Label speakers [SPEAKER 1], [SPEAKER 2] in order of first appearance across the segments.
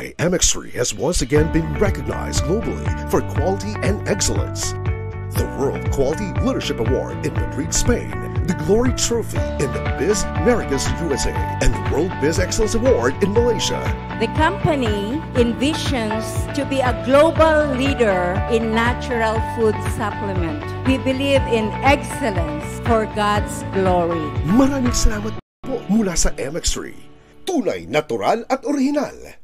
[SPEAKER 1] why MX3 has once again been recognized globally for quality and excellence. The World Quality Leadership Award in Madrid, Spain, the Glory Trophy in the Biz Americas USA, and the World Biz Excellence Award in Malaysia.
[SPEAKER 2] The company envisions to be a global leader in natural food supplement. We believe in excellence for God's glory.
[SPEAKER 1] Maraming salamat po mula sa MX3. Tunay, natural at orihinal.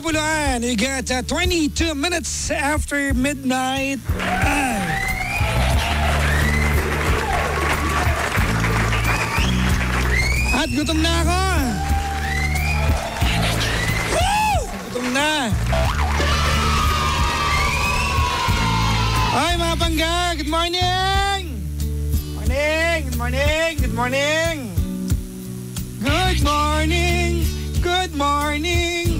[SPEAKER 3] Buluan, you got uh, 22 minutes after midnight. Ay. At gutom na ako. Woo! Gutom na. Ay, mga pangga, good morning! Morning, good morning, good morning. Good morning, good morning.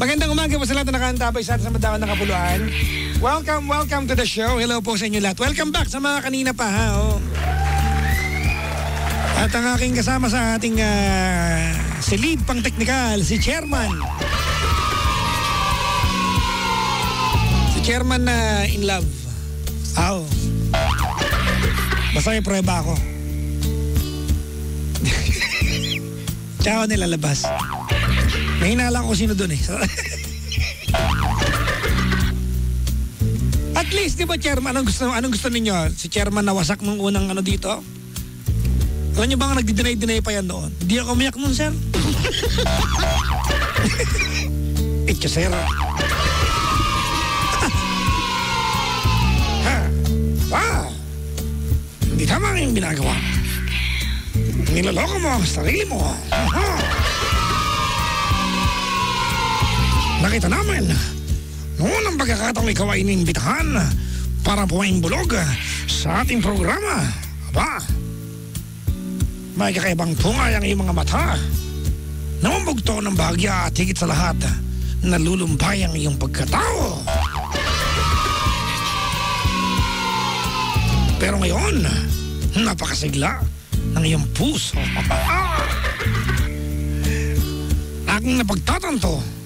[SPEAKER 3] Magandang umaga po sa lahat na nakaantabay sa atin sa Madawan ng Kapuluan. Welcome, welcome to the show. Hello po sa inyo lahat. Welcome back sa mga kanina pa ha. Oh. At ang aking kasama sa ating ah, si lead pang technical, si Chairman. Si Chairman na in love. Aw. Basta may prueba ako. Tsaka nilalabas. May hinala ko sino doon eh. At least, di ba, Chairman, anong gusto, anong gusto ninyo? Si Chairman na wasak nung unang ano dito? Alam niyo ba nga nagdi-deny-deny pa yan noon? Hindi ako umiyak nun, sir. Itcho, sir. ha? Ah! Hindi tama iyong ginagawa. Niloloko mo ang sarili mo. Aha. Nakita namin, noon ang pagkakataong ikaw ay inimbitahan para pumaimbulog sa ating programa. Aba, may kakaibang tungay ang iyong mga mata. Namambugto ng bahagya at higit sa lahat, nalulumbay ang iyong pagkatao. Pero ngayon, napakasigla ng iyong puso. Aking napagtatanto,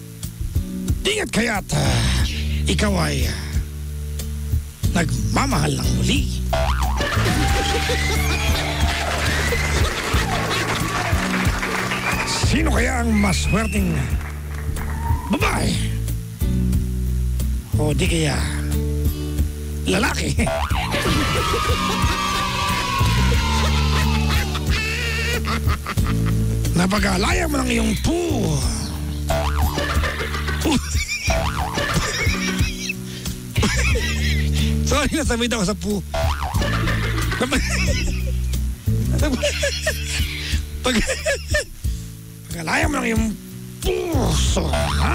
[SPEAKER 3] Ingat kaya't ah, ikaw ay ah, nagmamahal ng muli. Sino kaya ang maswerteng babae? O di kaya lalaki? Napag-alaya mo ng iyong pu. Sorry, nasabi ako sa pu. Pag... Pag-alaya mo ng iyong puso. Ha?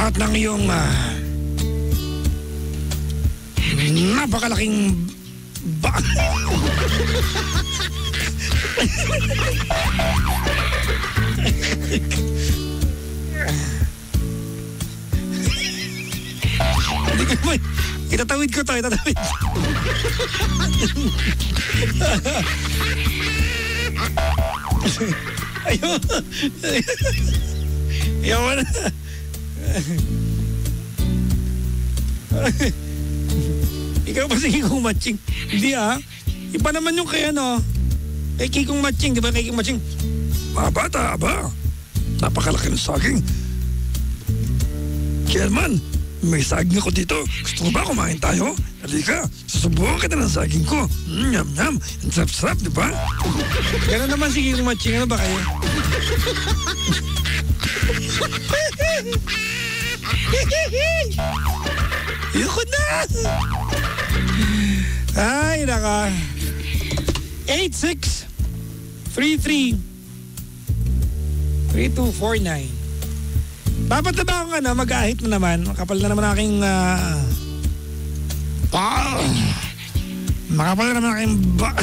[SPEAKER 3] At ng iyong ah, napakalaking ba... Itatawid ko to, itatawid. Ayun. Ayun na. Ikaw ba si Kikong Matching? Hindi ah. Iba naman yung kay ano. Kay Kikong Matching, di ba kay Kikong Matching? Mga bata, aba. Napakalaki ng saging. Kelman, may saging ako dito. Gusto mo ba kumain tayo? Halika, susubukan kita ng saging ko. Mm, yum, yum. Ang sarap-sarap, di ba? Gano'n naman si Kikong Matching. Ano ba kayo? Ayoko na! Ay, naka. 86 33 3249 Dapat na ba akong ano, mag-ahit na naman? Makapal na naman aking... Uh, pa, makapal na naman aking... Ba,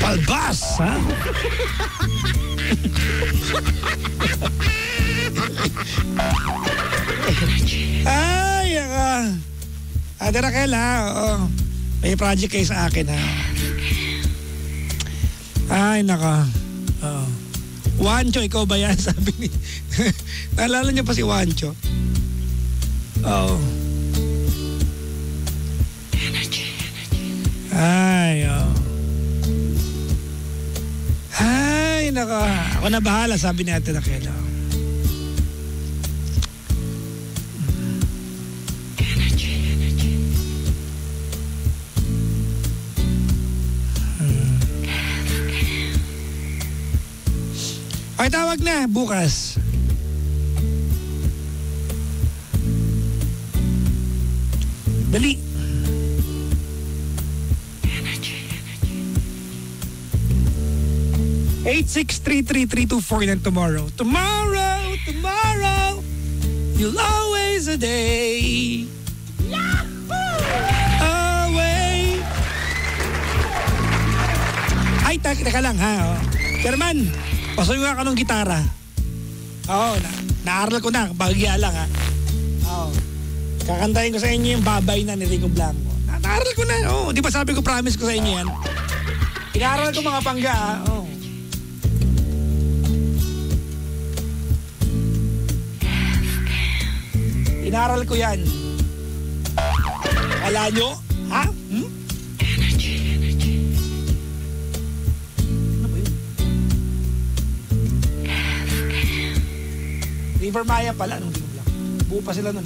[SPEAKER 3] palbas, ha? Ay, naka. Ate Raquel, ha? Oo. May project kayo sa akin, ha? Ay, naka. Oo. Wancho, ikaw ba yan? Sabi ni... Naalala niyo pa si Wancho? Oo. Ay, oo. Ay, naka. Ako na bahala, sabi ni Ate Raquel. Oo. Okay, tawag na. Bukas. Dali. Eight six three three three two four then tomorrow. Tomorrow, tomorrow, you'll always a day. Away. Ay, teka lang ha. Oh. Pasuyo nga ka ng gitara. Oo, na, naaral ko na, bagya lang ha. Oo. Kakantahin ko sa inyo yung babay na ni Rico Blanco. Na, naaral ko na, oo. Di ba sabi ko promise ko sa inyo yan? Inaaral ko mga pangga ha. Oo. Inaral ko yan. Kala nyo? River Maya pala nung Rico Blanco. Buo pa sila nun.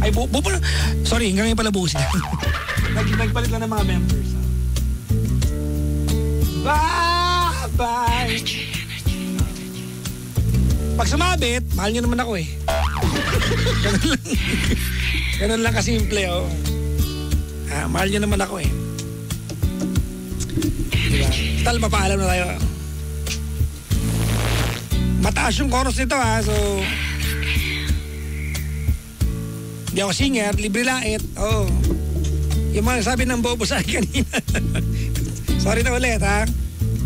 [SPEAKER 3] Ay, buo, buo pa na. Sorry, hanggang ngayon pala buo sila. Nag, nagpalit lang ng mga members. ah. Bye-bye! Pag sumabit, mahal nyo naman ako eh. Ganun lang. Ganun lang kasimple, oh. Ah, mahal nyo naman ako eh. Diba? Tal, mapaalam na tayo. Mataas yung chorus nito ha, so... Hindi ako singer, libre lait. Oo. Oh. Yung mga sabi ng bobo sa akin kanina. Sorry na ulit ha.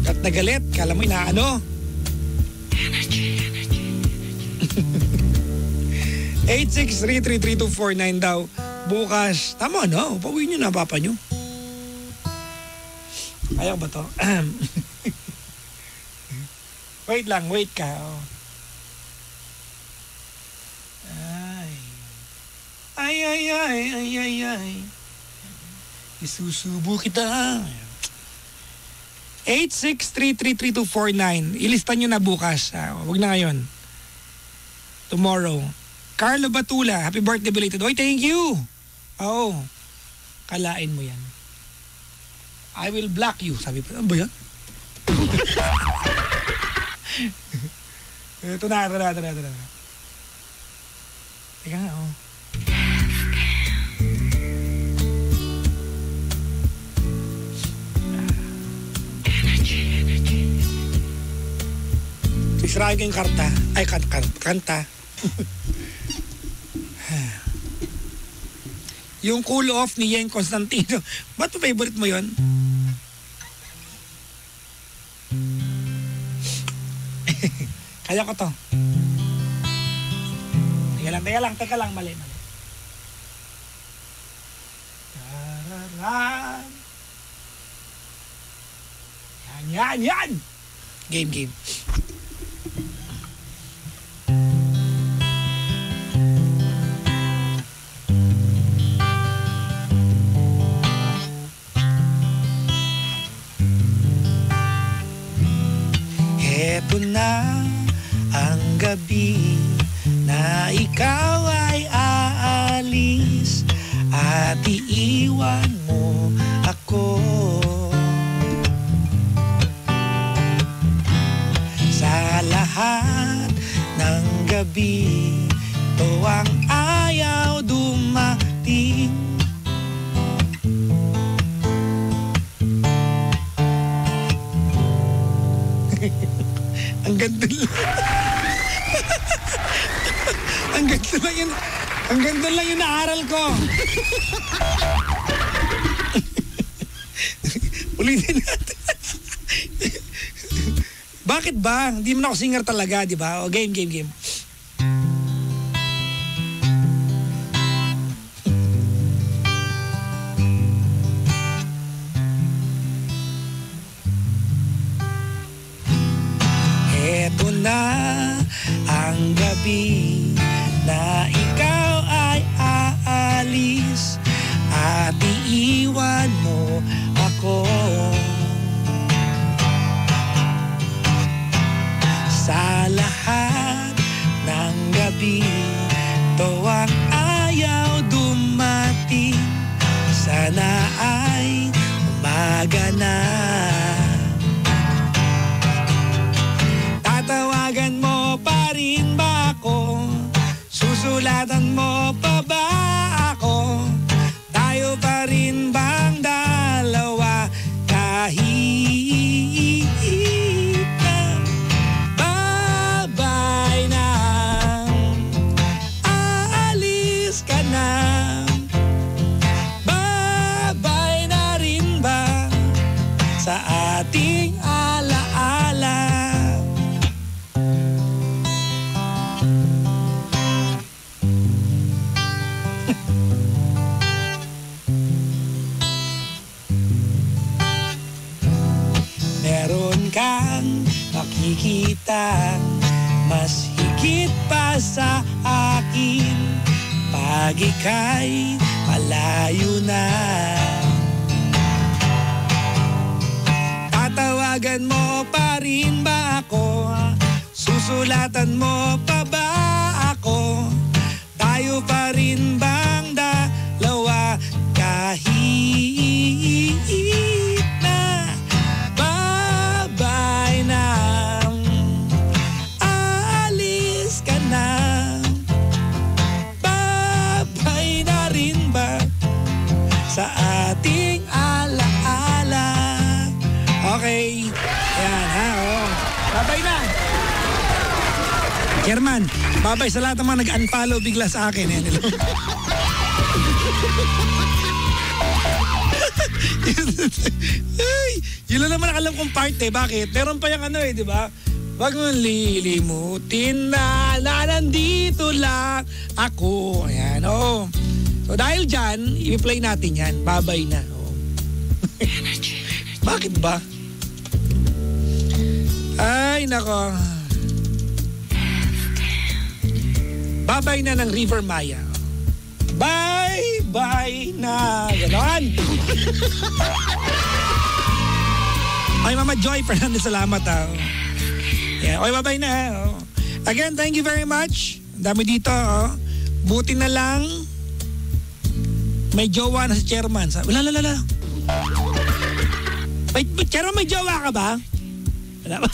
[SPEAKER 3] Kat na galit, kala mo inaano. 863333249 daw. Bukas, tama no, pauwi nyo na papa nyo. Ayaw ba to? wait lang, wait ka. Oh. Ay. Ay, ay, ay, ay, ay. Isusubo kita. 863333249. Ilista nyo na bukas. Ah, wag na ngayon. Tomorrow. Carlo Batula, happy birthday belated. Oy, thank you. Oo. Kalain mo yan. I will block you. Sabi pa, ano ba yan? ito na, ito na, ito na, ito na. Teka nga, oh. Sisirahin ko karta. Ay, kan kan kanta. yung cool off ni Yen Constantino. Ba't favorite mo yon? Kaya ko to. Teka lang, teka lang, teka lang, mali, mali. Yan. Yan, yan, yan. Game, game. Gabi, to ang ayaw dumating. ang ganda lang. ang ganda lang yun. Ang ganda lang yung naaral ko. Ulitin natin. Bakit ba? Hindi mo na ako singer talaga, di ba? O, game, game, game. Kang makikita mas higit pa sa akin pag ika'y malayo na. Tatawagan mo pa rin ba ako? Susulatan mo pa ba ako? Tayo pa rin bang dalawa kahit Chairman, babay sa lahat ng mga nag-unfollow bigla sa akin. Yan nila. Ay, yun lang naman alam kong part eh. Bakit? Meron pa yung ano eh, di ba? Wag mong lilimutin na na nandito lang ako. Ayan, oh. So dahil dyan, i-play natin yan. Babay na. Oh. Bakit ba? Ay, nako. Babay na ng River Maya. Bye, bye na. Ganon. Ay, Mama Joy Fernandez, salamat ah. Yeah, okay, bye-bye na. ha, Oh. Again, thank you very much. Dami dito. Oh. Buti na lang may jowa na si chairman. Wala, wala, wala. May, may- chairman, may jowa ka ba? Wala ba?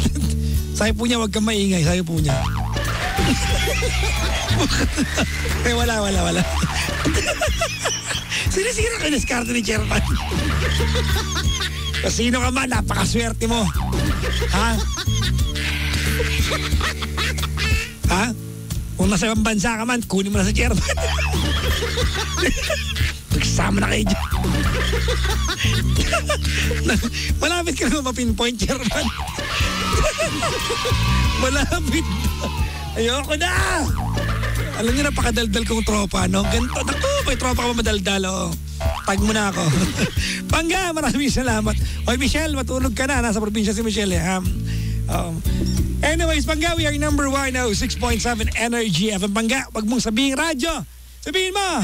[SPEAKER 3] Sabi po niya, huwag kang maingay. Sabi po niya. eh, wala, wala, wala. Sinisira ka yung diskarte ni chairman. Kasino ka man, napakaswerte mo. Ha? ha? Kung nasa ibang bansa ka man, kunin mo na sa chairman. Magsama na kayo dyan. Malapit ka na mapinpoint, chairman. Malapit. Ayoko na. Alam niyo, napakadaldal kong tropa, no? Ganito, naku, may tropa ka madaldal, oh. tag mo na ako. Pangga, maraming salamat. Oy, Michelle, matulog ka na. Nasa probinsya si Michelle. Eh. Um, um, anyways, Pangga, we are number one now, 6.7 Energy FM. Pangga, wag mong sabihin radyo. Sabihin mo,